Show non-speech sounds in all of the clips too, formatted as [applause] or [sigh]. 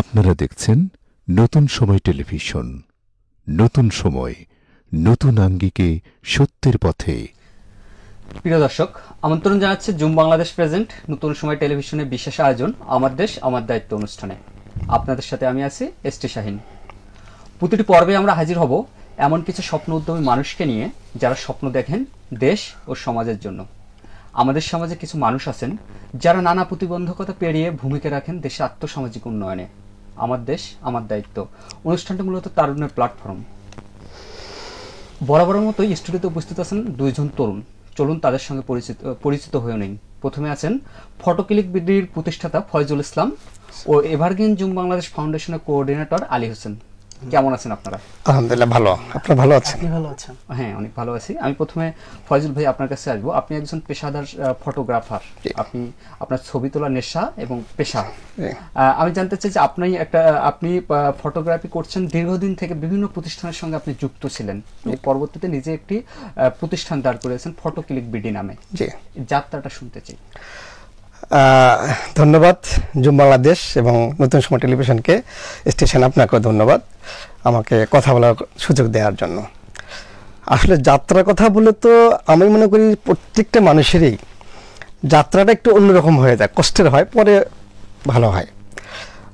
আপনারা দেখছেন নতুন সময় টেলিভিশন। নতুন সময়, নতুন আঙ্গিকে সত্যের পথে। প্রিয় দর্শক, আমন্ত্রণ জানাচ্ছে জুম বাংলাদেশ প্রেজেন্ট, নতুন সময় টেলিভিশনের বিশেষ আয়োজন, আমার দেশ, আমার দায়িত্ব অনুষ্ঠানে। আপনাদের সাথে আমি আছি এস টি শাহিন। প্রতিটি পর্বে আমরা হাজির হব এমন কিছু স্বপ্ন উদ্যমী মানুষকে নিয়ে যারা স্বপ্ন দেখেন দেশ ও সমাজের জন্য। আমাদের সমাজে কিছু মানুষ আছেন যারা নানা প্রতিবন্ধকতা পেরিয়ে ভূমিকা রাখেন দেশের আত্মসামাজিক উন্নয়নে। আমার দেশ, আমার দায়িত্ব। অনুষ্ঠানটি মূলত তারুণ্যের প্ল্যাটফর্ম বরাবরের মতোই স্টুডিওতে উপস্থিত আছেন দুইজন তরুণ। চলুন তাদের সঙ্গে পরিচিত পরিচিত হয়ে নিন প্রথমে আছেন ফটোক্লিক বিদ্রির প্রতিষ্ঠাতা ফয়জুল ইসলাম ও এভারগ্রিন জুম বাংলাদেশ ফাউন্ডেশনের কোঅর্ডিনেটর আলী হোসেন। কেমন আছেন আপনারা? আলহামদুলিল্লাহ ভালো। আপনার ভালো আছেন? ভালো আছেন? হ্যাঁ অনেক ভালো আছি। আমি প্রথমে ফয়জুল ভাই আপনার কাছে আসব। আপনি একজন পেশাদার ফটোগ্রাফার আপনি আপনার ছবি তোলা নেশা এবং পেশা। আহ, আমি জানতে চাই যে আপনি একটা আপনি ফটোগ্রাফি করছেন দীর্ঘদিন থেকে বিভিন্ন প্রতিষ্ঠানের সঙ্গে আপনি যুক্ত ছিলেন। পরবর্তীতে নিজে একটি আহ, প্রতিষ্ঠান দাঁড় করেছেন ফটো ক্লিক বিডি নামে। জি। যাত্রাটা শুনতে চাই। ধন্যবাদ জুম বাংলাদেশ এবং নতুন সময় টেলিভিশনকে স্টেশন আপনাকেও ধন্যবাদ আমাকে কথা বলার সুযোগ দেওয়ার জন্য। আসলে যাত্রার কথা বলে তো আমি মনে করি প্রত্যেকটা মানুষেরই যাত্রাটা একটু অন্যরকম হয়ে যায় কষ্টের হয় পরে ভালো হয়।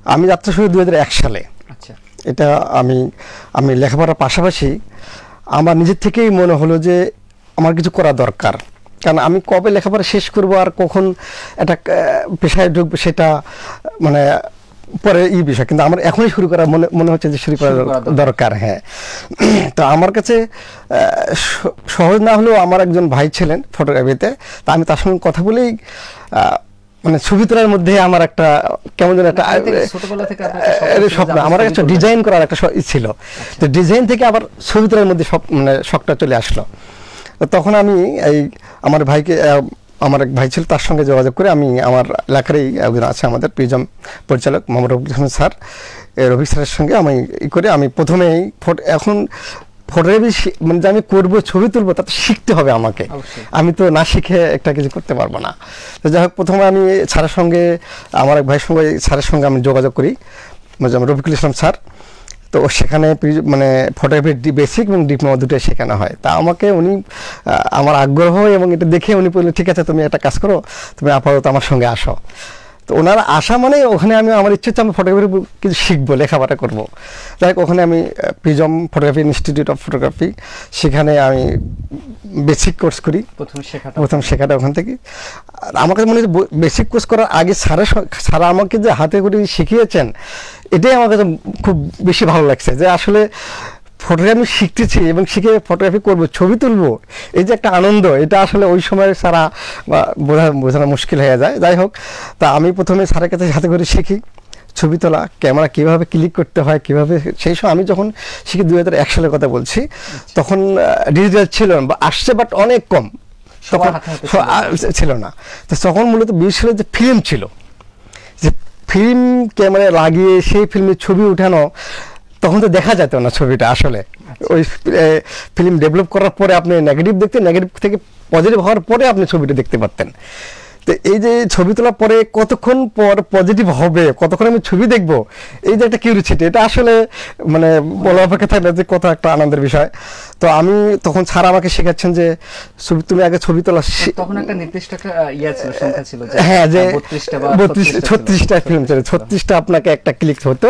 আমি যাত্রা শুরু দু হাজার এক সালে। আচ্ছা। এটা আমি আমি লেখাপড়ার পাশাপাশি আমার নিজের থেকেই মনে হলো যে আমার কিছু করা দরকার। কারণ আমি কবে লেখাপড়া শেষ করব আর কখন একটা পেশায় ঢুকবো সেটা মানে পরে এই বিষয়। কিন্তু আমার এখনই শুরু করা মনে মনে হচ্ছে যে শুরু করা দরকার। হ্যাঁ। তো আমার কাছে সহজ না হলেও আমার একজন ভাই ছিলেন ফটোগ্রাফিতে তা আমি তার সঙ্গে কথা বলেই মানে ছবি তোলার মধ্যে আমার একটা কেমন যেন একটা স্বপ্ন আমার একটা ডিজাইন করার একটা ছিল। তো ডিজাইন থেকে আবার ছবি তোলার মধ্যে সব মানে শখটা চলে আসলো। তো তখন আমি এই আমার ভাইকে আমার এক ভাই ছিল তার সঙ্গে যোগাযোগ করে আমি আমার এলাকারই একজন আছে আমাদের প্রিজম পরিচালক মোহাম্মদ রফিক হোসেন স্যার রফিক স্যারের সঙ্গে আমি ই করে আমি প্রথমেই ফটো এখন ফটোগ্রাফি মানে যে আমি করব ছবি তুলবো তাতে শিখতে হবে আমাকে। আমি তো না শিখে একটা কিছু করতে পারব না। তো যাই হোক প্রথমে আমি স্যারের সঙ্গে আমার এক ভাইয়ের সঙ্গে স্যারের সঙ্গে আমি যোগাযোগ করি। রফিকুল ইসলাম স্যার। তো সেখানে মানে ফটোগ্রাফির বেসিক এবং ডিপ্লোমা দুটোই শেখানো হয়। তা আমাকে উনি আমার আগ্রহ এবং এটা দেখে উনি বললেন, ঠিক আছে, তুমি একটা কাজ করো, তুমি আপাতত আমার সঙ্গে আসো। তো ওনার আশা মানে ওখানে আমি আমার ইচ্ছে হচ্ছে আমি ফটোগ্রাফি কিছু শিখব লেখাপড়া করব। যাই হোক ওখানে আমি Prism photography institute of photography সেখানে আমি বেসিক কোর্স করি। প্রথম শেখাটা। প্রথম শেখাটা ওখান থেকে। আর আমার কাছে মনে হচ্ছে বেসিক কোর্স করার আগে সারা সারা আমাকে যে হাতে করে শিখিয়েছেন এটাই আমার কাছে খুব বেশি ভালো লাগছে যে আসলে ফটোগ্রাফি শিখতেছি এবং শিখে ফটোগ্রাফি করব ছবি তুলব। এই যে একটা আনন্দ এটা আসলে ওই সময় সারা বা বোঝা বোঝানো মুশকিল হয়ে যায়। যাই হোক তা আমি প্রথমে স্যারের কাছে হাতে করে শিখি ছবি তোলা ক্যামেরা কীভাবে ক্লিক করতে হয় কীভাবে সেই সময় আমি যখন শিখি দুই হাজার এক সালের কথা বলছি তখন ডিজিটাল ছিল না বা আসছে বাট অনেক কম। তখন ছিল। না। তো তখন মূলত করে যে ফিল্ম ছিল যে ফিল্ম ক্যামেরায় লাগিয়ে সেই ফিল্মের ছবি উঠানো তখন তো দেখা যেত না ছবিটা আসলে। ওই ফিল্ম ডেভেলপ করার পরে আপনি নেগেটিভ দেখতেন নেগেটিভ থেকে পজিটিভ হওয়ার পরে আপনি ছবিটা দেখতে পারতেন। তো এই যে ছবি তোলার পরে কতক্ষণ পর পজিটিভ হবে? কতক্ষণ আমি ছবি দেখব? এই যে একটা কিউরিসিটি এটা আসলে মানে বলা অপেক্ষা থাকে না যে কত একটা আনন্দের বিষয়। তো আমি তখন স্যার আমাকে শেখাচ্ছেন যে ছবি তুমি আগে ছবি তোলা তখন একটা নির্দিষ্ট ইয়ে ছিল সংখ্যা ছিল যে হ্যাঁ যে বত্রিশটা বা বত্রিশ 36টা ছত্রিশটা ফিল্ম ছিল ছত্রিশটা আপনাকে একটা ক্লিক হতো।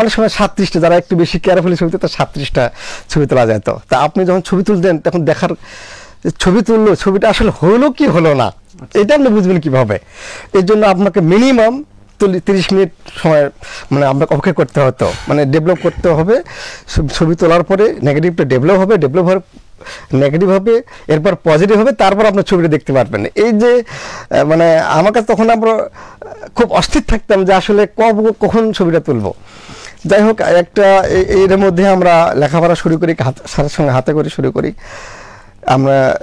অনেক সময় সাতত্রিশটা যারা একটু বেশি কেয়ারফুলি ছবি তো সাতত্রিশটা ছবি তোলা যেত তা আপনি যখন ছবি তুলতেন তখন দেখার ছবি তুললো ছবিটা আসলে হলো কি হলো না? এটা আপনি বুঝবেন কীভাবে? এর জন্য আপনাকে মিনিমাম তিরিশ মিনিট সময় মানে আপনাকে অপেক্ষা করতে হতো মানে ডেভেলপ করতে হবে, ছবি- তোলার পরে নেগেটিভটা ডেভেলপ হবে ডেভেলপ হওয়ার নেগেটিভ হবে, এরপর পজিটিভ হবে, তারপর আপনার ছবিটা দেখতে পারবেন। এই যে মানে আমার কাছে তখন আমরা খুব অস্থির থাকতাম যে আসলে কব কখন ছবিটা তুলবো। যাই হোক, একটা এর মধ্যে আমরা লেখাপড়া শুরু করি, হাত- সঙ্গে হাতে করে শুরু করি। আমরা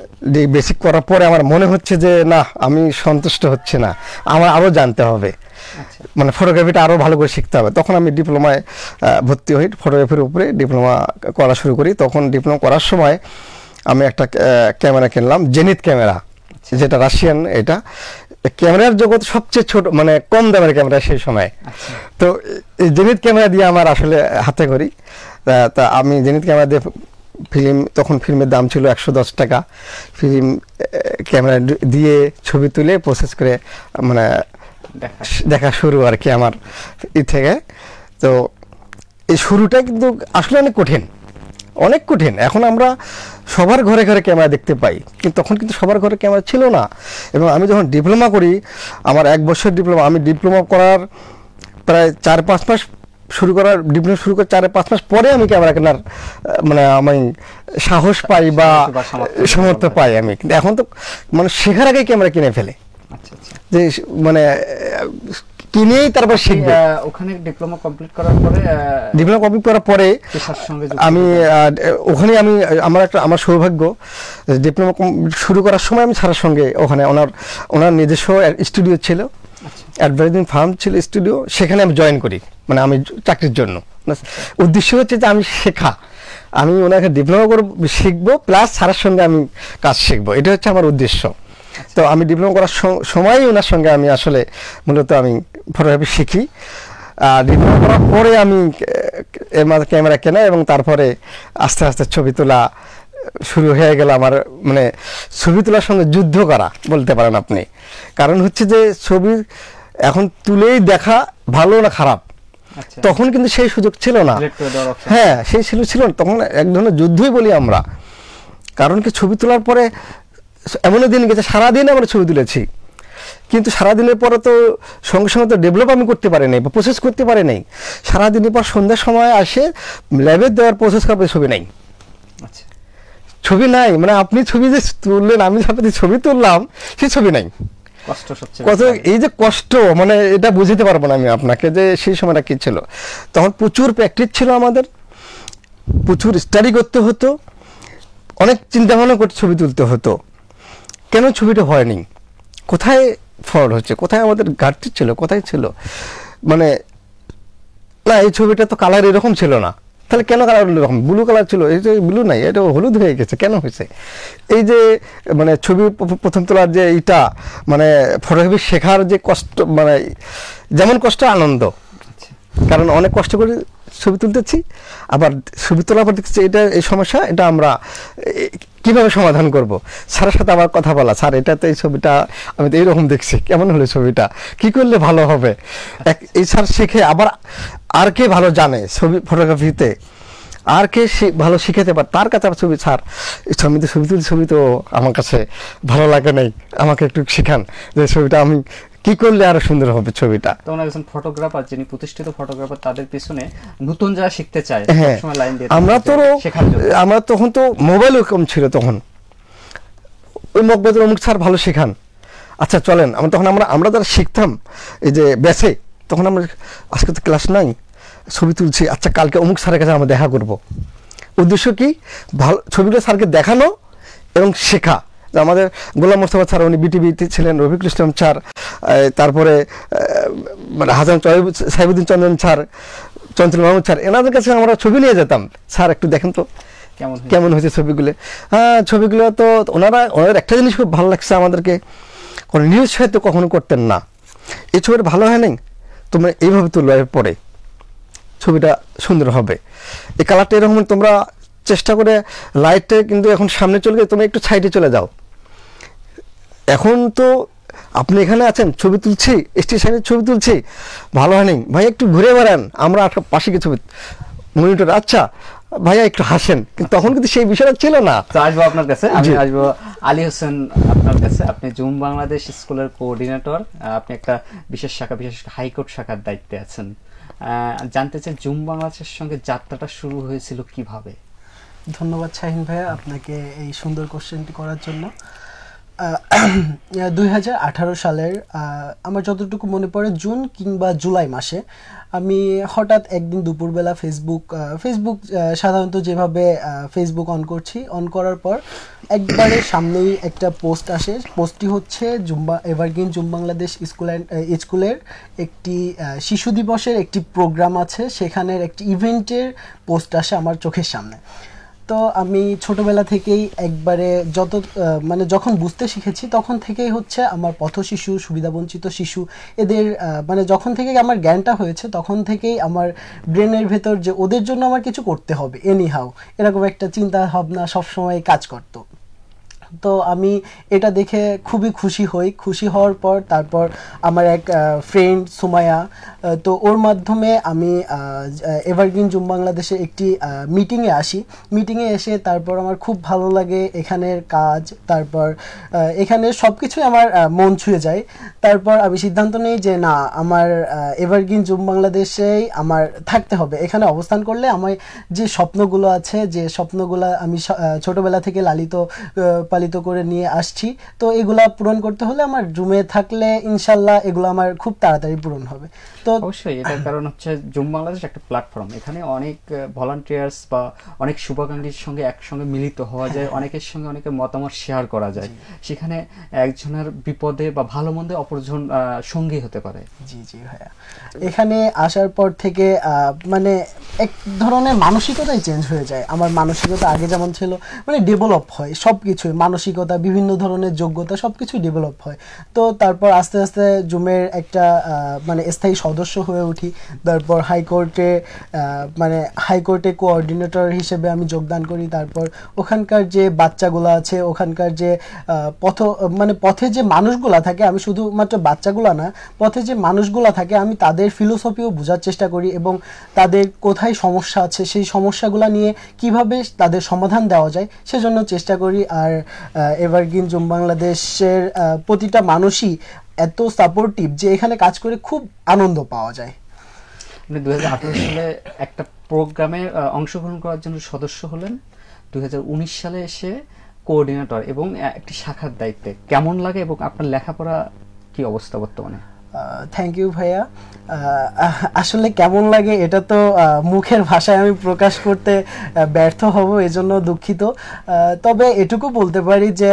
বেসিক করার পরে আমার মনে হচ্ছে যে না আমি সন্তুষ্ট হচ্ছে না। আমার আরও জানতে হবে। আচ্ছা। মানে ফটোগ্রাফিটা আরও ভালো করে শিখতে হবে। তখন আমি ডিপ্লোমায় ভর্তি হই ফটোগ্রাফির উপরে। ডিপ্লোমা করা শুরু করি। তখন ডিপ্লোমা করার সময় আমি একটা ক্যামেরা কিনলাম জেনিত ক্যামেরা যেটা রাশিয়ান এটা। ক্যামেরার জগৎ সবচেয়ে ছোট মানে কম দামের ক্যামেরা সেই সময়। আচ্ছা। তো জেনিত ক্যামেরা দিয়ে আমার আসলে হাতে করি তা- তা আমি জেনিত ক্যামেরা দিয়ে ফিল্ম তখন ফিল্মের দাম ছিল একশো দশ টাকা। ফিল্ম ক্যামেরা দিয়ে ছবি তুলে প্রসেস করে মানে দেখা শুরু আর কি আমার ই থেকে। তো এই শুরুটা কিন্তু আসলে অনেক কঠিন। অনেক কঠিন। এখন আমরা সবার ঘরে ঘরে ক্যামেরা দেখতে পাই। কিন্তু তখন কিন্তু সবার ঘরে ক্যামেরা ছিল না। এবং আমি যখন ডিপ্লোমা করি আমার এক বছর ডিপ্লোমা আমি ডিপ্লোমা করার প্রায় চার পাঁচ মাস শুরু করার ডিপ্লোমা শুরু করার চার পাঁচ মাস পরে আমি ক্যামেরা কেনার মানে আমি সাহস পাই বা সামর্থ্য পাই। আমি। কিন্তু এখন তো মানে শেখার আগে ক্যামেরা কিনে ফেলে? আচ্ছা আচ্ছা। যে মানে কিনেই তারপর শিখবে। ওখানে ডিপ্লোমা কমপ্লিট করার পরে ডিপ্লোমা কমপ্লিট করার পরে আমি। ওখানে আমি আমার একটা আমার সৌভাগ্য ডিপ্লোমা শুরু করার সময় আমি ছাড়ার সঙ্গে ওখানে ওনার ওনার নিজস্ব স্টুডিও ছিল। অ্যাডভার্টাইজিং ফার্ম ছিল স্টুডিও সেখানে আমি জয়েন করি মানে আমি চাকরির জন্য। উদ্দেশ্য হচ্ছে যে আমি শেখা। আমি ওনাকে ডিপ্লোমা করব, শিখব প্লাস ছাড়ার সঙ্গে আমি কাজ শিখব। এটা হচ্ছে আমার উদ্দেশ্য। তো আমি ডিপ্লোমা করার স- সময়ই ওনার সঙ্গে আমি আসলে মূলত আমি ফটোগ্রাফি শিখি। আর ডিপ্লোমা করার পরে আমি এর মাঝে ক্যামেরা কেনা এবং তারপরে আস্তে আস্তে ছবি তোলা শুরু হয়ে গেল আমার মানে ছবি তোলার সঙ্গে যুদ্ধ করা, বলতে পারেন আপনি। কারণ হচ্ছে যে ছবি এখন তুলেই দেখা ভালো না খারাপ? আচ্ছা। তখন কিন্তু সেই সুযোগ ছিল না। হ্যাঁ সেই ছিল ছিল না। তখন এক ধরনের যুদ্ধই বলি আমরা। কারণ কি ছবি তোলার পরে এমনও দিন গেছে সারাদিন আমরা ছবি তুলেছি। কিন্তু সারাদিনের পরে তো সঙ্গে সঙ্গে তো ডেভেলপ আমি করতে পারি নাই বা প্রসেস করতে পারি নাই সারাদিনের পর সন্ধ্যার সময় আসে ল্যাবে দেওয়ার প্রসেস করবে ছবি নাই। আচ্ছা। ছবি নাই। মানে আপনি ছবি যে তুললেন আমি সাথে ছবি তুললাম সেই ছবি নাই। কষ্ট কত। এই যে কষ্ট মানে এটা বুঝতে পারব না আমি আপনাকে যে সেই সময়টা কি ছিল। তখন প্রচুর প্র্যাকটিস ছিল আমাদের প্রচুর স্টাডি করতে হতো অনেক চিন্তা ভাবনা করতে ছবি তুলতে হতো। কেন ছবিটা হয়নি? কোথায় ফল্ট হচ্ছে? কোথায় আমাদের ঘাটতি ছিল? কোথায় ছিল? মানে না এই ছবিটা তো কালার এরকম ছিল না। তাহলে কেন কালার এরকম ব্লু কালার ছিল এই যে ব্লু নাই এটা হলুদ হয়ে গেছে কেন হয়েছে? এই যে মানে ছবি প্রথম তোলার যে এটা মানে ফটোগ্রাফি শেখার যে কষ্ট মানে যেমন কষ্ট আনন্দ। আচ্ছা। কারণ অনেক কষ্ট করে ছবি তুলতেছি, আবার ছবি তোলার পর দেখছি এটা এই সমস্যা, এটা আমরা কীভাবে সমাধান করব? স্যারের সাথে আবার কথা বলা, স্যার, এটা তো এই ছবিটা, আমি তো এইরকম দেখছি, কেমন হলো ছবিটা? কি করলে ভালো হবে? এক, এই স্যার শিখে আবার আর কে ভালো জানে ছবি ফটোগ্রাফিতে আর কে ভালো শিখাতে পারে? তার কাছে ছবি, স্যার ছবি তো, ছবি তুলি ছবি তো আমার কাছে ভালো লাগে নাই। আমাকে একটু শেখান যে ছবিটা আমি কি করলে আরও সুন্দর হবে ছবিটা? তখন একজন ফটোগ্রাফার যিনি প্রতিষ্ঠিত ফটোগ্রাফার তাদের পিছনে নতুন যারা শিখতে চায় হ্যাঁ। সবসময় লাইন দিয়ে আমরা তো আমরা তখন তো মোবাইল কম ছিল তখন। ওই মকবাদের অমুক স্যার ভালো শেখান। আচ্ছা চলেন আমরা তখন আমরা আমরা যারা শিখতাম এই যে ব্যাসে তখন আমরা আজকে তো ক্লাস নাই ছবি তুলছি আচ্ছা কালকে অমুক স্যারের কাছে আমরা দেখা করব। উদ্দেশ্য কি? ভালো ছবিগুলো স্যারকে দেখানো এবং শেখা। আমাদের গোলাম মোস্তফা স্যার উনি বিটিভিতে ছিলেন রফিকুল ইসলাম স্যার তারপরে মানে হাসান সাইবুদ্দিন চন্দন স্যার চঞ্চল মাহমুদ স্যার এনাদের কাছে আমরা ছবি নিয়ে যেতাম। স্যার একটু দেখেন তো। কেমন হয়েছে? কেমন হয়েছে ছবিগুলো? হ্যাঁ ছবিগুলো তো ওনারা ওনাদের একটা জিনিস খুব ভালো লাগছে আমাদেরকে কোনো নিউজ হয়তো কখনো করতেন না। এই ছবিটা ভালো হয় নাই? তোমরা এইভাবে তুললো এরপরে ছবিটা সুন্দর হবে। এই কালারটা এরকম তোমরা চেষ্টা করে লাইটটা কিন্তু এখন সামনে চলে গেলে তোমরা একটু সাইডে চলে যাও। এখন তো আপনি এখানে আছেন ছবি তুলছি স্টেশনের ছবি তুলছি। ভালো হয়নি। ভাই একটু ঘুরে বেড়ান আমরা একটা পাশে গিয়ে ছবি মনিটর। আচ্ছা ভাইয়া একটু হাসেন। কিন্তু তখন কিন্তু সেই বিষয়টা ছিল না। তো আসব আপনার কাছে? আমি আসব আলী হোসেন আপনার কাছে। আপনি জুম বাংলাদেশ স্কুলের কোঅর্ডিনেটর। আপনি একটা বিশেষ শাখা বিশেষ হাইকোর্ট শাখার দায়িত্বে আছেন। আহ, জানতে চাই জুম বাংলাদেশের সঙ্গে যাত্রাটা শুরু হয়েছিল কীভাবে? ধন্যবাদ শাহিন ভাইয়া আপনাকে এই সুন্দর কোশ্চেনটি করার জন্য। [clears throat] দুই হাজার আঠারো সালের আমার যতটুকু মনে পড়ে, জুন কিংবা জুলাই মাসে আমি হঠাৎ একদিন দুপুরবেলা ফেসবুক ফেসবুক সাধারণত যেভাবে ফেসবুক অন করছি অন করার পর একবারে সামনেই একটা পোস্ট আসে। পোস্টটি হচ্ছে zumba evergreen zoom Bangladesh school and স্কুলের একটি শিশু দিবসের একটি প্রোগ্রাম আছে। সেখানের একটি ইভেন্টের পোস্ট আসে আমার চোখের সামনে। তো আমি ছোটবেলা থেকেই একবারে যত মানে যখন বুঝতে শিখেছি তখন থেকেই হচ্ছে আমার পথ শিশু সুবিধাবঞ্চিত শিশু, এদের মানে যখন থেকে আমার জ্ঞানটা হয়েছে তখন থেকেই আমার ব্রেনের ভেতর যে ওদের জন্য আমার কিছু করতে হবে এনি হাউ এরকম একটা চিন্তা ভাবনা সবসময় কাজ করতো। তো আমি এটা দেখে খুবই খুশি হই। খুশি হওয়ার পর তারপর আমার এক ফ্রেন্ড সুমায়া তো ওর মাধ্যমে আমি এভারগ্রিন জুম বাংলাদেশে একটি মিটিংয়ে আসি। মিটিংয়ে এসে তারপর আমার খুব ভালো লাগে এখানের কাজ, তারপর এখানে সব কিছুই আমার মন ছুঁয়ে যায়। তারপর আমি সিদ্ধান্ত নিই যে না, আমার এভারগ্রিন জুম বাংলাদেশেই আমার থাকতে হবে। এখানে অবস্থান করলে আমার যে স্বপ্নগুলো আছে, যে স্বপ্নগুলো আমি ছোটবেলা থেকে লালিত পালিত করে নিয়ে আসছি। তো এগুলা পূরণ করতে হলে আমার জুমে থাকলে ইনশাল্লাহ এগুলো আমার খুব তাড়াতাড়ি পূরণ হবে। তো অবশ্যই এটার কারণ হচ্ছে জুম বাংলাদেশ একটা প্ল্যাটফর্ম এখানে অনেক ভলান্টিয়ার্স বা অনেক শুভাকাঙ্ক্ষীর সঙ্গে একসঙ্গে মিলিত হওয়া যায় অনেকের সঙ্গে অনেকের মতামত শেয়ার করা যায়। সেখানে একজনের বিপদে বা ভালো মন্দে অপরজন সঙ্গী হতে পারে। জি জি ভাইয়া। এখানে আসার পর থেকে আহ, মানে এক ধরনের মানসিকতাই চেঞ্জ হয়ে যায়। আমার মানসিকতা আগে যেমন ছিল মানে ডেভেলপ হয় সব কিছুই মানসিকতা, বিভিন্ন ধরনের যোগ্যতা সব কিছুই ডেভেলপ হয়। তো তারপর আস্তে আস্তে জুমের একটা মানে স্থায়ী সদস্য হয়ে উঠি। তারপর হাইকোর্টে মানে হাইকোর্টে কোঅর্ডিনেটর হিসেবে আমি যোগদান করি। তারপর ওখানকার যে বাচ্চাগুলো আছে, ওখানকার যে পথ মানে পথে যে মানুষগুলা থাকে, আমি শুধুমাত্র বাচ্চাগুলা না, পথে যে মানুষগুলা থাকে, আমি তাদের ফিলোসফিও বোঝার চেষ্টা করি এবং তাদের কোথায় সমস্যা আছে, সেই সমস্যাগুলো নিয়ে কীভাবে তাদের সমাধান দেওয়া যায়, সেজন্য চেষ্টা করি। আর এভারগ্রিন জুম বাংলাদেশের প্রতিটা মানুষই এত সাপোর্টিভ যে এখানে কাজ করে খুব আনন্দ পাওয়া যায়। আঠেরো সালে একটা প্রোগ্রামে অংশগ্রহণ করার জন্য সদস্য হলেন। দুই হাজার উনিশ সালে এসে কোঅর্ডিনেটর এবং একটি শাখার দায়িত্বে। কেমন লাগে এবং আপনার লেখাপড়া কি অবস্থা বর্তমানে? থ্যাংক ইউ ভাইয়া। আসলে কেমন লাগে এটা তো মুখের ভাষায় আমি প্রকাশ করতে ব্যর্থ হব, এজন্য দুঃখিত। তবে এটুকু বলতে পারি যে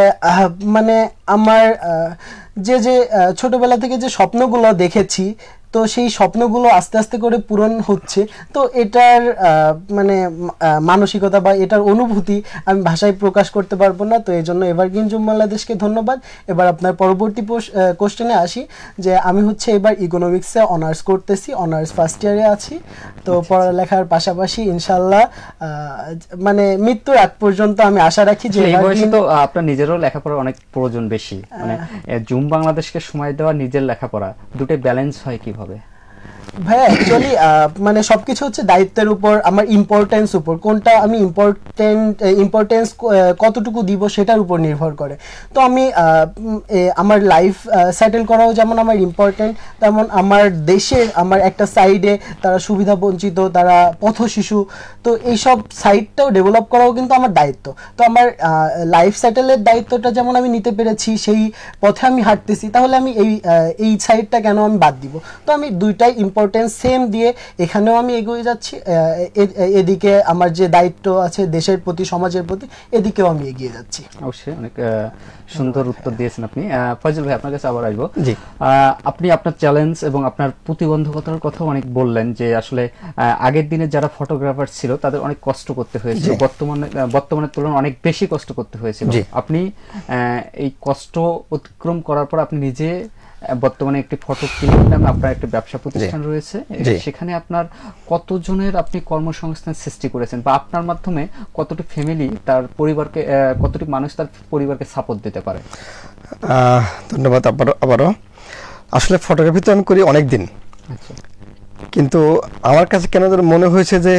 মানে আমার যে যে ছোটবেলা থেকে যে স্বপ্নগুলো দেখেছি তো সেই স্বপ্নগুলো আস্তে আস্তে করে পূরণ হচ্ছে। তো এটার মানে মানসিকতা বা এটার অনুভূতি আমি ভাষায় প্রকাশ করতে পারব না। তো এই জন্য এভারগ্রিন জুম বাংলাদেশকে ধন্যবাদ। এবার আপনার পরবর্তী কোশ্চেনে আসি যে আমি হচ্ছে এবার ইকোনমিক্সে অনার্স করতেছি অনার্স ফার্স্ট ইয়ারে আছি। তো পড়ালেখার পাশাপাশি ইনশাল্লাহ মানে মৃত্যুর আগ পর্যন্ত আমি আশা রাখি যে তো আপনার নিজেরও লেখাপড়ার অনেক প্রয়োজন বেশি। মানে জুম বাংলাদেশকে সময় দেওয়া নিজের লেখাপড়া দুটো ব্যালেন্স হয় কীভাবে? হবে ভাইয়া অ্যাকচুয়ালি মানে সবকিছু হচ্ছে দায়িত্বের উপর, আমার ইম্পর্টেন্স উপর। কোনটা আমি ইম্পর্টেন্ট ইম্পর্টেন্স কতটুকু দিব সেটার উপর নির্ভর করে। তো আমি আমার লাইফ সেটেল করাও যেমন আমার ইম্পর্টেন্ট তেমন আমার দেশের, আমার একটা সাইডে তারা সুবিধা বঞ্চিত, তারা পথ শিশু তো এইসব সাইডটাও ডেভেলপ করাও কিন্তু আমার দায়িত্ব। তো আমার লাইফ সেটেলের দায়িত্বটা যেমন আমি নিতে পেরেছি, সেই পথে আমি হাঁটতেছি, তাহলে আমি এই এই সাইডটা কেন আমি বাদ দিব? তো আমি দুইটাই ইম্পর্টেন্স সেম দিয়ে এখানেও আমি এগিয়ে যাচ্ছি এদিকে আমার যে দায়িত্ব আছে দেশের প্রতি সমাজের প্রতি এদিকেও আমি এগিয়ে যাচ্ছি। অবশ্যই অনেক সুন্দর উত্তর দিয়েছেন আপনি। আহ, ফয়জুল ভাই আপনার কাছে আবার আসব। জি। আপনি আপনার চ্যালেঞ্জ এবং আপনার প্রতিবন্ধকতার কথা অনেক বললেন যে আসলে আগের দিনে যারা ফটোগ্রাফার ছিল তাদের অনেক কষ্ট করতে হয়েছিল। বর্তমানে বর্তমানের তুলনায় অনেক বেশি কষ্ট করতে হয়েছিল। আপনি আহ, এই কষ্ট অতিক্রম করার পর আপনি নিজে আহ, বর্তমানে একটি ফটো ক্লিনিক নামে আপনার একটা ব্যবসা প্রতিষ্ঠান রয়েছে। সেখানে আপনার কতজনের আপনি কর্মসংস্থান সৃষ্টি করেছেন বা আপনার মাধ্যমে কতটি ফ্যামিলি তার পরিবারকে কতটি মানুষ তার পরিবারকে সাপোর্ট দিতে পারে? ধন্যবাদ আবারও আবারও। আসলে ফটোগ্রাফি তো আমি করি অনেক দিন আচ্ছা। কিন্তু আমার কাছে কেন মনে হয়েছে যে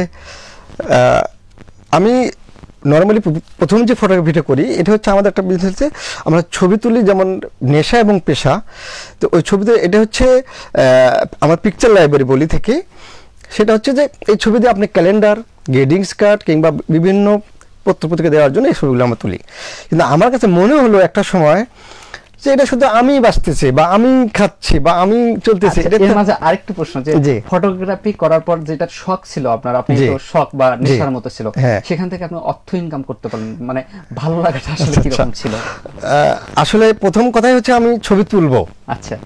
আমি নর্মালি প্রথম যে ফটোগ্রাফিটা করি, এটা হচ্ছে আমাদের একটা বিজনেস হচ্ছে আমরা ছবি তুলি যেমন নেশা এবং পেশা। তো ওই ছবিতে এটা হচ্ছে আমার পিকচার লাইব্রেরি বলি থেকে। সেটা হচ্ছে যে এই ছবি দিয়ে আপনি ক্যালেন্ডার গ্রেডিংস কার্ড কিংবা বিভিন্ন পত্রপত্রিকা দেওয়ার জন্য এই ছবিগুলো আমরা তুলি। কিন্তু আমার কাছে মনে হলো একটা সময় যে এটা শুধু আমি বাঁচতেছি বা আমি খাচ্ছি বা আমি চলতেছি আচ্ছা, এর মাঝে আরেকটি প্রশ্ন যে ফটোগ্রাফি করার পর যেটা শখ ছিল আপনার আপনি তো শখ বা নেশার মতো ছিল হ্যাঁ। সেখান থেকে আপনি অর্থ ইনকাম করতে পারলেন মানে ভালো লাগাটা আসলে আচ্ছা, কীরকম ছিল? আসলে প্রথম কথাই হচ্ছে আমি ছবি তুলবো। আচ্ছা।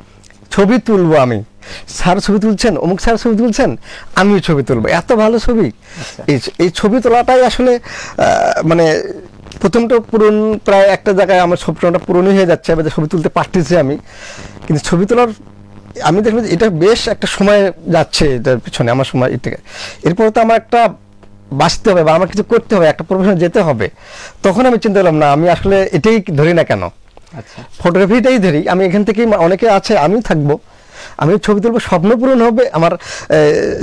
ছবি তুলবো আমি। স্যার ছবি তুলছেন? অমুক স্যার ছবি তুলছেন? আমিও ছবি তুলবো। এত ভালো ছবি। এই এই ছবি তোলাটাই আসলে আহ, মানে প্রথমটা পূরণ প্রায় একটা জায়গায় আমার স্বপ্নটা পূরণই হয়ে যাচ্ছে এবার ছবি তুলতে পারতেছি আমি। কিন্তু ছবি তোলার আমি দেখলাম যে এটা বেশ একটা সময় যাচ্ছে এটার পিছনে আমার সময় এটা এরপর তো আমার একটা বাঁচতে হবে বা আমার কিছু করতে হবে একটা প্রফেশনে যেতে হবে। তখন আমি চিন্তা করলাম না আমি আসলে এটাই ধরি না কেন? আচ্ছা। ফটোগ্রাফিটাই ধরি। আমি এখান থেকেই অনেকে আছে আমি থাকব। আমি ছবি তুলবো স্বপ্ন পূরণ হবে আমার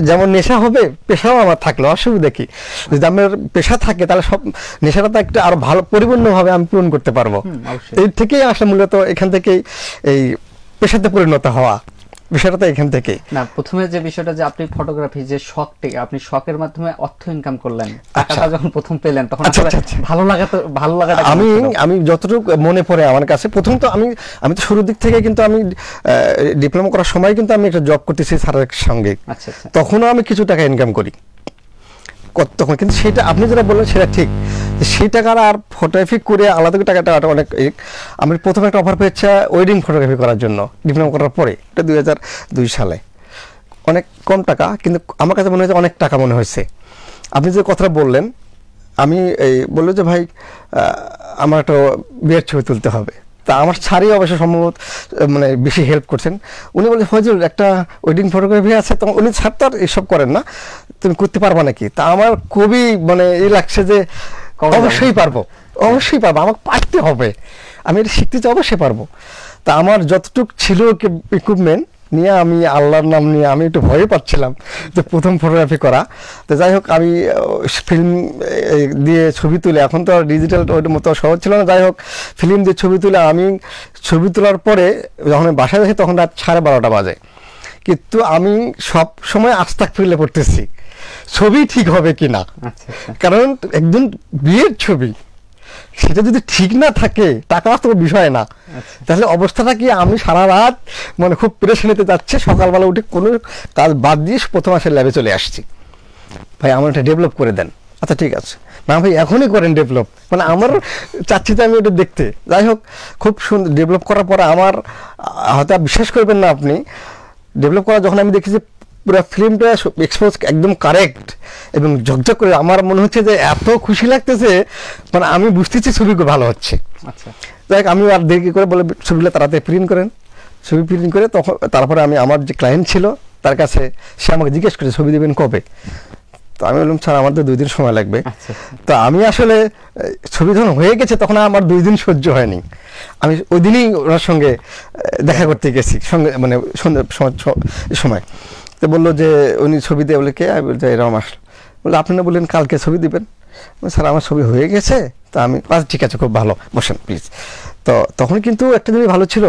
যেমন নেশা হবে পেশাও আমার থাকল অসুবিধা কি? যদি আমার পেশা থাকে তাহলে সব নেশাটা তো একটা আরও ভালো পরিপূর্ণভাবে আমি পূরণ করতে পারব। এর থেকেই আসলে মূলত এখান থেকেই এই পেশাতে পরিণত হওয়া। বিষয়টা তো এখান থেকে না প্রথমে যে বিষয়টা যে আপনি ফটোগ্রাফি যে শখ থেকে আপনি শখের মাধ্যমে অর্থ ইনকাম করলেন টাকাটা যখন প্রথম পেলেন তখন আচ্ছা, আচ্ছা, আচ্ছা। ভালো লাগা তো ভালো লাগাটা আমি আমি যতটুকু মনে পড়ে আমার কাছে প্রথম তো আমি আমি তো শুরুর দিক থেকে কিন্তু আমি ডিপ্লোমা করার সময় কিন্তু আমি একটা জব করতেছি স্যারের সঙ্গে। আচ্ছা আচ্ছা। তখনও আমি কিছু টাকা ইনকাম করি। তখন কিন্তু সেটা আপনি যেটা বললেন সেটা ঠিক। সেই টাকার আর ফটোগ্রাফি করে আলাদা করে টাকাটা অনেক আমি প্রথমে একটা অফার পেয়েছি ওয়েডিং ফটোগ্রাফি করার জন্য ডিপ্লোমা করার পরে, এটা হাজার দুই সালে। অনেক কম টাকা, কিন্তু আমার কাছে মনে হয়েছে অনেক টাকা মনে হয়েছে। আপনি যে কথাটা বললেন, আমি এই বলল যে ভাই আমার একটা বিয়ের ছবি তুলতে হবে। তা আমার ছাড়ই অবশ্য সম্ভবত মানে বেশি হেল্প করছেন। উনি বলে ফজল একটা ওয়েডিং ফটোগ্রাফি আছে। তো উনি ছাড় তো আর এসব করেন না। তুমি করতে পারবা নাকি? তা আমার খুবই মানে এ লাগছে যে অবশ্যই পারব অবশ্যই পারব আমাকে পারতে হবে। আমি এটা শিখতে চাই অবশ্যই পারব। তা আমার যতটুক ছিল ইকুইপমেন্ট নিয়ে আমি আল্লাহর নাম নিয়ে আমি একটু ভয় পাচ্ছিলাম যে প্রথম ফটোগ্রাফি করা। তো যাই হোক আমি ফিল্ম দিয়ে ছবি তুলে এখন তো আর ডিজিটাল ওইটার মতো সহজ ছিল না। যাই হোক ফিল্ম দিয়ে ছবি তুলে আমি ছবি তোলার পরে যখন আমি বাসায় দেখি তখন রাত সাড়ে বারোটা বাজে। কিন্তু আমি সব সময় আস্তাক ফিরলে পড়তেছি। ছবি ঠিক হবে কি না আচ্ছা আচ্ছা। কারণ একজন বিয়ের ছবি। সেটা যদি ঠিক না থাকে টাকা তো বিষয় না। আচ্ছা। তাহলে অবস্থাটা কি আমি সারা রাত মানে খুব প্রেশানিতে যাচ্ছে সকালবেলা উঠে কোনো কাজ বাদ দিয়ে প্রথম আসে ল্যাবে চলে আসছি। ভাই আমার এটা ডেভেলপ করে দেন। আচ্ছা ঠিক আছে। না ভাই এখনই করেন ডেভেলপ মানে আমার চাচ্ছি তো আমি ওটা দেখতে। যাই হোক খুব সুন্দর ডেভেলপ করার পরে আমার হয়তো বিশ্বাস করবেন না আপনি। ডেভেলপ করা যখন আমি দেখি যে পুরো ফিল্মটা এক্সপোজ একদম কারেক্ট এবং ঝকঝক করে আমার মনে হচ্ছে যে এত খুশি লাগতেছে মানে আমি বুঝতেছি ছবি খুব ভালো হচ্ছে। আচ্ছা। যাই আমি আর দেরি করে বলে ছবিগুলো তাড়াতাড়ি প্রিন্ট করেন। ছবি প্রিন্ট করে তখন তারপরে আমি আমার যে ক্লায়েন্ট ছিল তার কাছে সে আমাকে জিজ্ঞেস করে ছবি দেবেন কবে? তো আমি বললাম স্যার আমার তো দুই দিন সময় লাগবে। আচ্ছা। তো আমি আসলে ছবি যখন হয়ে গেছে তখন আমার দুই দিন সহ্য হয়নি। আমি ওই দিনই ওনার সঙ্গে দেখা করতে গেছি সঙ্গে মানে সন্ধ্যে সময়। তো বলল যে উনি ছবি দিয়ে বলে কে? আমি বলছি, এরকম আসলো বলল আপনি না বললেন কালকে ছবি দিবেন? স্যার আমার ছবি হয়ে গেছে তা আমি আচ্ছা ঠিক আছে খুব ভালো বসেন প্লিজ তো তখন কিন্তু একটা জিনিস ভালো ছিল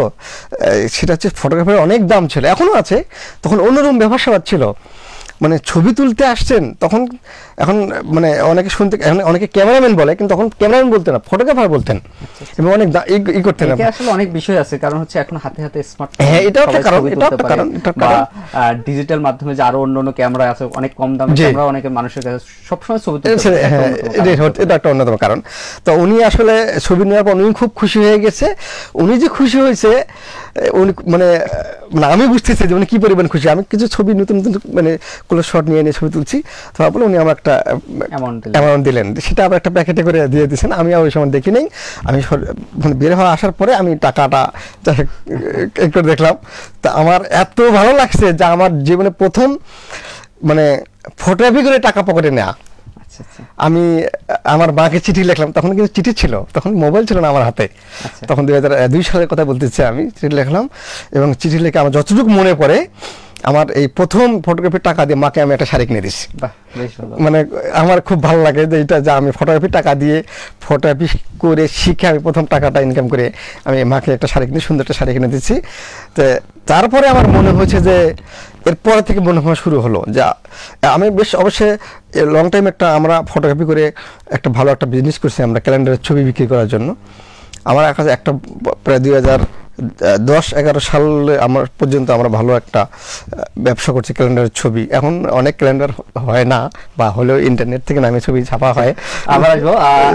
সেটা হচ্ছে ফটোগ্রাফারের অনেক দাম ছিল এখনও আছে তখন অন্যরকম ব্যবসা ছিল। মানে ছবি তুলতে আসছেন তখন এখন মানে অনেকে শুনতে এখন অনেকে ক্যামেরাম্যান বলে কিন্তু তখন ক্যামেরাম্যান বলতেন না ফটোগ্রাফার বলতেন। এবং অনেক ই- করতেন আসলে অনেক বিষয় আছে কারণ হচ্ছে এখন হাতে হাতে স্মার্ট হ্যাঁ, এটাও একটা কারণ, এটাও একটা কারণ। ডিজিটাল মাধ্যমে যে আরও অন্য অন্য ক্যামেরা আছে অনেক কম দামে ক্যামেরা অনেকের মানুষের কাছে সবসময় ছবি তুলতে এটা- হ্যাঁ, এটা একটা অন্যতম কারণ। তো উনি আসলে ছবি নেওয়ার পর উনি খুব খুশি হয়ে গেছে। উনি যে খুশি হয়েছে উনি মানে মানে আমি বুঝতেছি যে উনি কি পরিমাণ খুশি। আমি কিছু ছবি নতুন নতুন মানে কোনো শট নিয়ে নিয়ে ছবি তুলছি। তারপরে উনি আমার একটা দিলেন। অ্যামাউন্ট দিলেন। সেটা আবার একটা প্যাকেটে করে দিয়ে দিয়েছেন। আমি ওই সময় দেখি নেই। আমি মানে বের হওয়া আসার পরে আমি টাকাটা করে দেখলাম। তা আমার এত ভালো লাগছে যে আমার জীবনে প্রথম মানে ফটোগ্রাফি করে টাকা পকেটে নেওয়া আচ্ছা আচ্ছা। আমি আমার মাকে চিঠি লিখলাম। তখন কিন্তু চিঠি ছিল। তখন মোবাইল ছিল না আমার হাতে। আচ্ছা। তখন দুই হাজার দুই সালের কথা বলতেছি আমি চিঠি লিখলাম। এবং চিঠি লিখে আমার যতটুকু মনে পড়ে আমার এই প্রথম ফটোগ্রাফির টাকা দিয়ে মাকে আমি একটা শাড়ি কিনে দিচ্ছি মানে আমার খুব ভালো লাগে যে এটা যে আমি ফটোগ্রাফির টাকা দিয়ে ফটোগ্রাফি করে শিখে আমি প্রথম টাকাটা ইনকাম করে আমি মাকে একটা শাড়ি কিনে সুন্দর একটা শাড়ি কিনে দিচ্ছি তো তারপরে আমার মনে হয়েছে যে এরপর থেকে মনে হওয়া শুরু হলো। যে আমি বেশ অবশ্যই লং টাইম একটা আমরা ফটোগ্রাফি করে একটা ভালো একটা বিজনেস করছি আমরা ক্যালেন্ডারের ছবি বিক্রি করার জন্য। আমার কাছে একটা প্রায় দুই হাজার দশ এগারো সালে আমার পর্যন্ত আমরা ভালো একটা ব্যবসা করছি ক্যালেন্ডারের ছবি। এখন অনেক ক্যালেন্ডার হয় না বা হলেও ইন্টারনেট থেকে নামে ছবি ছাপা হয়। আবার আসব।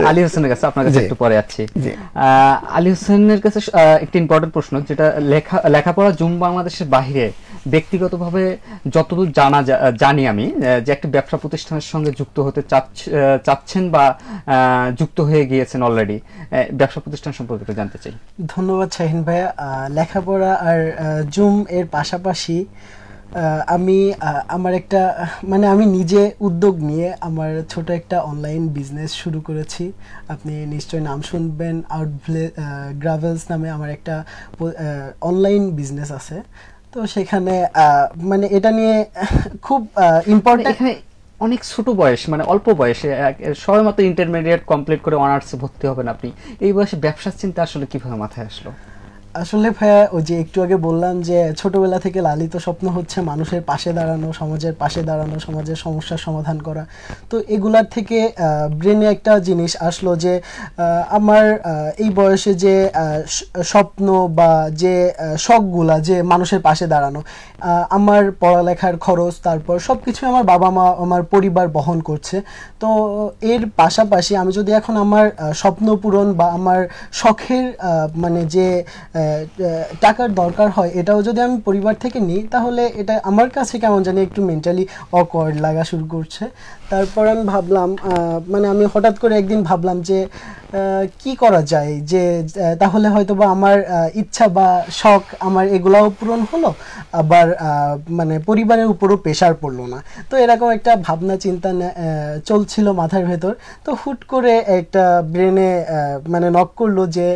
আলী হোসেনের কাছে আপনার কাছে একটু পরে আছি আহ, আলী হোসেনের কাছে একটি ইম্পর্টেন্ট প্রশ্ন যেটা লেখা লেখাপড়া জুম বাংলাদেশের বাইরে ব্যক্তিগতভাবে যতদূর জানা যা- জানি আমি যে একটি ব্যবসা প্রতিষ্ঠানের সঙ্গে যুক্ত হতে চাচ্ছ- চাচ্ছেন বা আহ, যুক্ত হয়ে গিয়েছেন অলরেডি ব্যবসা প্রতিষ্ঠান সম্পর্কে জানতে চাই। ধন্যবাদ শাহিন ভাইয়া। লেখাপড়া আর জুম এর পাশাপাশি আমি আমার একটা মানে আমি নিজে উদ্যোগ নিয়ে আমার ছোট একটা অনলাইন বিজনেস শুরু করেছি। আপনি নিশ্চয়ই নাম শুনবেন আউট গ্রাভেলস নামে আমার একটা অনলাইন বিজনেস আছে। তো সেখানে মানে এটা নিয়ে খুব মানে ইম্পর্টেন্ট এখানে অনেক ছোট বয়স মানে অল্প বয়সে এক- সবে মাত্র ইন্টারমিডিয়েট কমপ্লিট করে অনার্সে ভর্তি হবেন আপনি। এই বয়সে ব্যবসার চিন্তা আসলে কীভাবে মাথায় আসলো? আসলে ভাইয়া, ওই যে একটু আগে বললাম যে ছোটবেলা থেকে লালিত স্বপ্ন হচ্ছে মানুষের পাশে দাঁড়ানো, সমাজের পাশে দাঁড়ানো, সমাজের সমস্যার সমাধান করা। তো এগুলার থেকে ব্রেনে একটা জিনিস আসলো যে আমার এই বয়সে যে স্বপ্ন বা যে শখগুলা যে মানুষের পাশে দাঁড়ানো আমার পড়ালেখার খরচ, তারপর সব কিছুই আমার বাবা মা, আমার পরিবার বহন করছে। তো এর পাশাপাশি আমি যদি এখন আমার স্বপ্ন পূরণ বা আমার শখের মানে যে টাকার দরকার হয়, এটাও যদি আমি পরিবার থেকে নিই, তাহলে এটা আমার কাছে কেমন জানি একটু মেন্টালি অকওয়ার্ড লাগা শুরু করছে। তারপর আমি ভাবলাম মানে আমি হঠাৎ করে একদিন ভাবলাম যে কি করা যায়? যে তাহলে হয়তো বা আমার ইচ্ছা বা শখ আমার এগুলাও পূরণ হলো, আবার মানে পরিবারের উপরও প্রেশার পড়ল না। তো এরকম একটা ভাবনা চিন্তা চলছিল মাথার ভেতর। তো হুট করে একটা ব্রেনে মানে নক করল যে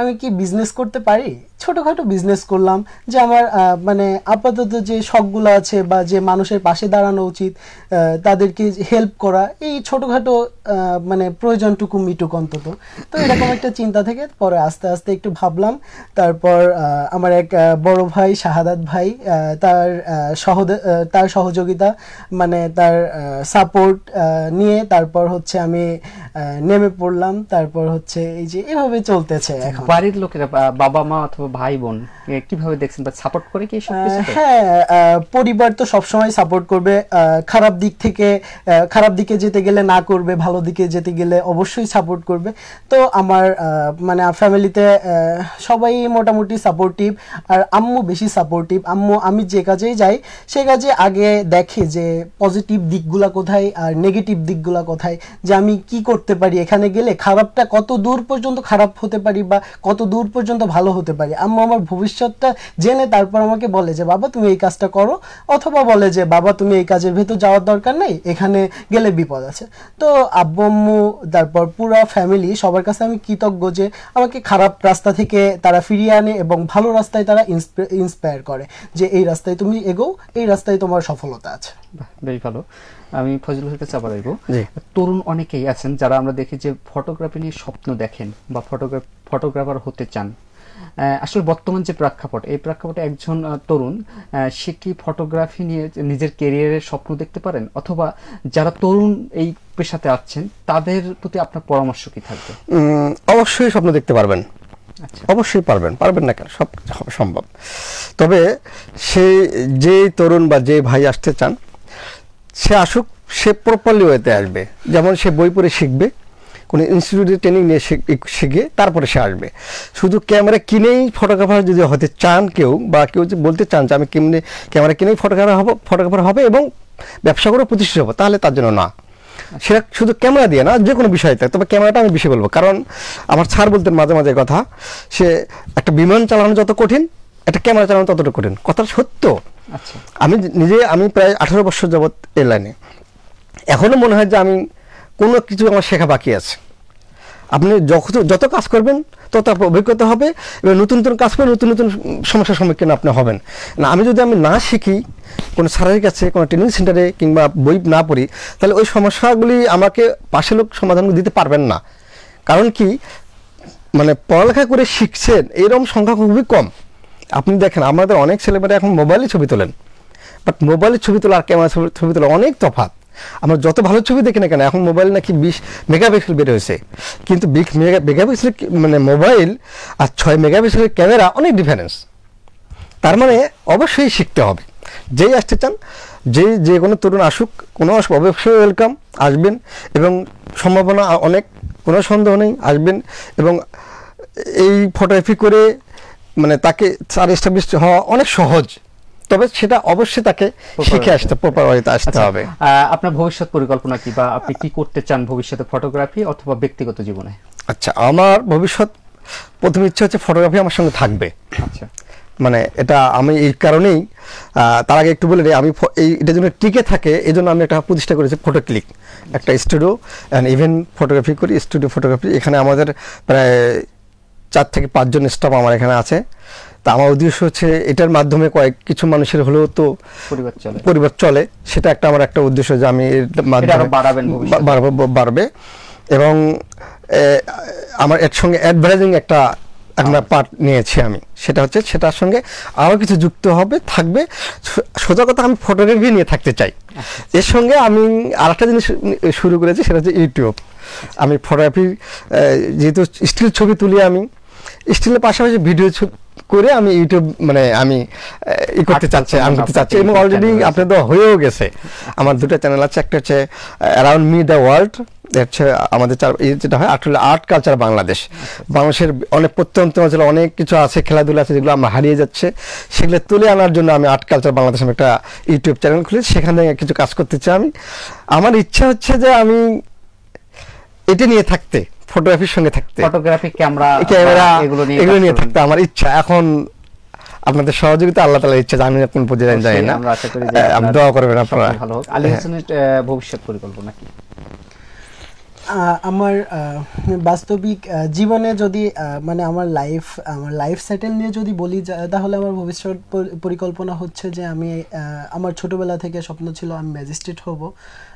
আমি কি বিজনেস করতে পারি? ছোটখাটো বিজনেস করলাম, যে আমার মানে আপাতত যে শখগুলো আছে বা যে মানুষের পাশে দাঁড়ানো উচিত তাদেরকে হেল্প করা, এই ছোটখাটো মানে প্রয়োজনটুকু মিটুক অন্তত। তো এরকম একটা চিন্তা থেকে পরে আস্তে আস্তে একটু ভাবলাম। তারপর আমার এক বড় ভাই, শাহাদাত ভাই তার সহদ তার সহযোগিতা মানে তার সাপোর্ট নিয়ে তারপর হচ্ছে আমি নেমে পড়লাম তারপর হচ্ছে এই যে এভাবে চলতেছে এখন। বাড়ির লোকেরা বাবা মা অথবা ভাই বোন কীভাবে দেখছেন বা সাপোর্ট করে কি হ্যাঁ পরিবার তো সবসময় সাপোর্ট করবে খারাপ দিক থেকে খারাপ দিকে যেতে গেলে না করবে ভালো দিকে যেতে গেলে অবশ্যই সাপোর্ট করবে। তো আমার মানে ফ্যামিলিতে সবাই মোটামুটি সাপোর্টিভ আর আম্মু বেশি সাপোর্টিভ আম্মু আমি যে কাজেই যাই সে কাজে আগে দেখে যে পজিটিভ দিকগুলা কোথায় আর নেগেটিভ দিকগুলা কোথায় যে আমি কি করতে পারি এখানে গেলে খারাপটা কত দূর পর্যন্ত খারাপ হতে পারি বা কত দূর পর্যন্ত ভালো হতে পারি? আম্মু আমার ভবিষ্যৎটা জেনে তারপর আমাকে বলে যে বাবা তুমি এই কাজটা করো। অথবা বলে যে বাবা তুমি এই কাজের ভেতর যাওয়ার দরকার নেই এখানে গেলে বিপদ আছে। তো আব্বু আম্মু তারপর পুরা ফ্যামিলি সবার কাছে আমি কৃতজ্ঞ যে আমাকে খারাপ রাস্তা থেকে তারা ফিরিয়ে আনে এবং ভালো রাস্তায় তারা ইন্সপায়ার করে যে এই রাস্তায় তুমি এগো এই রাস্তায় তোমার সফলতা আছে। বেশ ভালো। আমি ফজল কাছে আবার আইবো তরুণ অনেকেই আছেন যারা আমরা দেখি যে ফটোগ্রাফি নিয়ে স্বপ্ন দেখেন বা ফটোগ্রাফ ফটোগ্রাফার হতে চান আসলে বর্তমান যে প্রেক্ষাপট এই প্রেক্ষাপটে একজন তরুণ সে কি ফটোগ্রাফি নিয়ে নিজের কেরিয়ারের স্বপ্ন দেখতে পারেন? অথবা যারা তরুণ এই পেশাতে আছেন তাদের প্রতি আপনার পরামর্শ কি থাকবে? অবশ্যই স্বপ্ন দেখতে পারবেন। আচ্ছা। অবশ্যই পারবেন পারবেন না কেন? সব সম্ভব। তবে সে যে তরুণ বা যে ভাই আসতে চান সে আসুক সে প্রপারলি ওয়েতে আসবে। যেমন সে বই পড়ে শিখবে কোনো ইনস্টিটিউটে ট্রেনিং নিয়ে শিখ- তারপরে সে আসবে। শুধু ক্যামেরা কিনেই ফটোগ্রাফার যদি হতে চান কেউ বা কেউ যদি বলতে চান যে আমি কিনে ক্যামেরা কিনেই ফটোগ্রাফার হব ফটোগ্রাফার হবে এবং ব্যবসা করে প্রতিষ্ঠিত হব তাহলে তার জন্য না। সেটা শুধু ক্যামেরা দিয়ে না যে কোনো বিষয় থাকে তবে ক্যামেরাটা আমি বেশি বলব। কারণ আমার স্যার বলতেন মাঝে মাঝে কথা সে একটা বিমান চালানো যত কঠিন একটা ক্যামেরা চালানো ততটা কঠিন। কথা সত্য। আচ্ছা। আমি নিজে আমি প্রায় আঠারো বছর যাবৎ এ লাইনে। এখনও মনে হয় যে আমি কোনো কিছু আমার শেখা বাকি আছে। আপনি যত যত কাজ করবেন, তত আপনার অভিজ্ঞতা হবে এবং নতুন নতুন কাজ করে নতুন নতুন সমস্যার সম্মুখীন আপনি হবেন। না, আমি যদি আমি না শিখি, কোনো স্যারের কাছে, কোনো ট্রেনিং সেন্টারে কিংবা বই না পড়ি, তাহলে ওই সমস্যাগুলি আমাকে পাশে লোক সমাধান দিতে পারবেন না। কারণ কি? মানে পড়ালেখা করে শিখছেন, এরকম সংখ্যা খুবই কম। আপনি দেখেন, আমাদের অনেক ছেলেমেয়েরা এখন মোবাইলে ছবি তোলেন। বাট মোবাইলে ছবি তোলা আর ক্যামেরা ছবি তোলা অনেক তফাৎ। আমরা যত ভালো ছবি দেখি না কেন, এখন মোবাইল নাকি বিশ মেগাপিক্সেল বের হয়েছে। কিন্তু বিশ মেগা মেগাপিক্সেল মানে মোবাইল আর ছয় মেগাপিক্সেলের ক্যামেরা অনেক ডিফারেন্স তার মানে অবশ্যই শিখতে হবে। যেই আসতে চান যে যে কোনো তরুণ আসুক, কোনো অবশ্যই ওয়েলকাম আসবেন এবং সম্ভাবনা অনেক, কোনো সন্দেহ নেই, আসবেন এবং এই ফটোগ্রাফি করে মানে তাকে তার এস্টাবলিশ হওয়া অনেক সহজ। তবে সেটা অবশ্যই তাকে শিখে আসতে প্রপার ওয়েতে আসতে আচ্ছা, হবে আপনার ভবিষ্যৎ পরিকল্পনা কি বা আপনি কি করতে চান ভবিষ্যতে ফটোগ্রাফি অথবা ব্যক্তিগত জীবনে? আচ্ছা আমার ভবিষ্যৎ প্রথম ইচ্ছা হচ্ছে ফটোগ্রাফি আমার সঙ্গে থাকবে। আচ্ছা। মানে এটা আমি এই কারণেই তার আগে একটু বলে দিই আমি এই এটার জন্য টিকে থাকে এই জন্য আমি একটা প্রতিষ্ঠা করেছি ফটো ক্লিক একটা স্টুডিও অ্যান্ড ইভেন্ট ফটোগ্রাফি করি স্টুডিও ফটোগ্রাফি এখানে আমাদের প্রায় চার থেকে পাঁচজন স্টাফ আমার এখানে আছে। তা আমার উদ্দেশ্য হচ্ছে এটার মাধ্যমে কয়েক কিছু মানুষের হলেও তো পরিবার চলে। পরিবার চলে। সেটা একটা আমার একটা উদ্দেশ্য যে আমি এর মাধ্যমে আরও বাড়বে এবং আমার এর সঙ্গে অ্যাডভার্টাইজিং একটা একটা পার্ট নিয়েছি আমি। সেটা হচ্ছে সেটার সঙ্গে আরও কিছু যুক্ত হবে থাকবে। সোজা কথা আমি ফটোগ্রাফি নিয়ে থাকতে চাই। এর সঙ্গে আমি আরেকটা জিনিস শুরু করেছি সেটা হচ্ছে ইউটিউব আমি ফটোগ্রাফি যেহেতু স্টিল ছবি তুলি আমি স্টিলের পাশাপাশি ভিডিও করে আমি ইউটিউব মানে আমি ই করতে Art চাচ্ছি আমি করতে আপনার চাচ্ছি এবং অলরেডি তো হয়েও গেছে। আমার দুটো চ্যানেল আছে একটা হচ্ছে অ্যারাউন্ড মি দ্য ওয়ার্ল্ড হচ্ছে আমাদের চার এই যেটা হয় আসলে আর্ট কালচার বাংলাদেশ। বাংলাদেশের অনেক প্রত্যন্ত অঞ্চলে অনেক কিছু আছে খেলাধুলা আছে যেগুলো আমরা হারিয়ে যাচ্ছে। সেগুলো তুলে আনার জন্য আমি আর্ট কালচার বাংলাদেশ আমি একটা ইউটিউব চ্যানেল খুলি সেখানে কিছু কাজ করতে চাই আমি। আমার ইচ্ছা হচ্ছে যে আমি এটা নিয়ে থাকতে। ফটোগ্রাফির সঙ্গে থাকতে। ফটোগ্রাফি ক্যামেরা ক্যামেরা এগুলো নিয়ে এগুলো নিয়ে থাকতে আমার ইচ্ছা। এখন আপনাদের সহযোগিতা আল্লাহ তালা ইচ্ছা জানি না কোন পর্যায়ে জানি না। আমরা আশা করি যে আহ, আপনি দোয়া করবেন আপনারা। ভালো হোক। আলী হোসেনের ভবিষ্যৎ পরিকল্পনা কি? আমার বাস্তবিক জীবনে যদি আহ, মানে আমার লাইফ আমার লাইফ সেটেল নিয়ে যদি বলি তাহলে আমার ভবিষ্যৎ পরিকল্পনা হচ্ছে যে আমি আমার ছোটবেলা থেকে স্বপ্ন ছিল আমি ম্যাজিস্ট্রেট হব।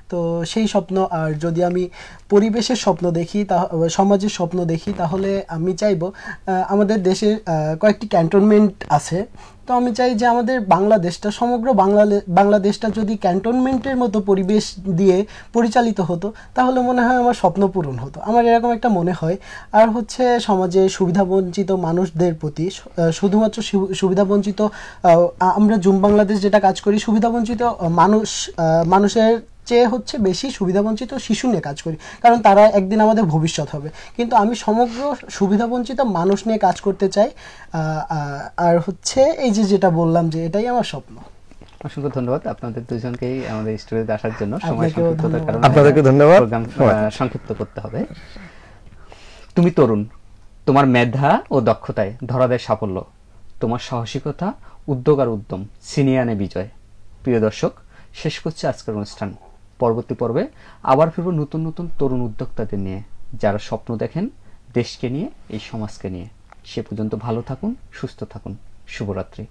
তো সেই স্বপ্ন, আর যদি আমি পরিবেশের স্বপ্ন দেখি, তা, সমাজের স্বপ্ন দেখি, তাহলে আমি চাইব আমাদের দেশের কয়েকটি ক্যান্টনমেন্ট আছে। তো আমি চাই যে আমাদের বাংলাদেশটা, সমগ্র বাংলাদে- বাংলাদেশটা যদি ক্যান্টনমেন্টের মতো পরিবেশ দিয়ে পরিচালিত হতো, তাহলে মনে হয় আমার স্বপ্ন পূরণ হতো। আমার এরকম একটা মনে হয়। আর হচ্ছে সমাজে সুবিধাবঞ্চিত মানুষদের প্রতি শুধুমাত্র সুবিধাবঞ্চিত আমরা জুম বাংলাদেশ যেটা কাজ করি সুবিধাবঞ্চিত মানুষ মানুষের চেয়ে হচ্ছে বেশি সুবিধাবঞ্চিত শিশু নিয়ে কাজ করি। কারণ তারা একদিন আমাদের ভবিষ্যৎ হবে। কিন্তু আমি সমগ্র সুবিধাবঞ্চিত মানুষ নিয়ে কাজ করতে চাই আর হচ্ছে এই যে যেটা বললাম যে এটাই আমার স্বপ্ন। অসংখ্য ধন্যবাদ আপনাদের দুজনকেই আমাদের স্টুডিওতে আসার জন্য। সময় সংক্ষিপ্ততার কারণে আপনাদেরকে ধন্যবাদ। প্রোগ্রাম সংক্ষিপ্ত করতে হবে। তুমি তরুণ তোমার মেধা ও দক্ষতায় ধরা দেয় সাফল্য তোমার সাহসিকতা উদ্যোগ আর উদ্যম সিনিয়ানে বিজয়। প্রিয় দর্শক শেষ করছে আজকের অনুষ্ঠান। পরবর্তী পর্বে আবার ফিরব নতুন নতুন তরুণ উদ্যোক্তাদের নিয়ে, যারা স্বপ্ন দেখেন দেশকে নিয়ে, এই সমাজকে নিয়ে। সে পর্যন্ত ভালো থাকুন, সুস্থ থাকুন। শুভরাত্রি।